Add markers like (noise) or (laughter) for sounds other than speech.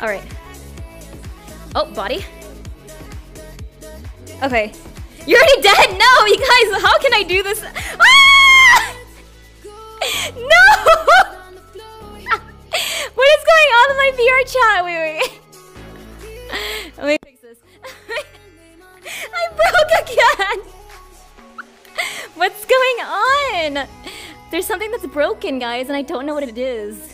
Alright. Oh, body. Okay. You're already dead! No, (laughs) you guys, how can I do this? Ah! (laughs) No! (laughs) what is going on in my VR chat? Wait, wait. Let me fix this. I broke again! What's going on? There's something that's broken, guys, and I don't know what it is.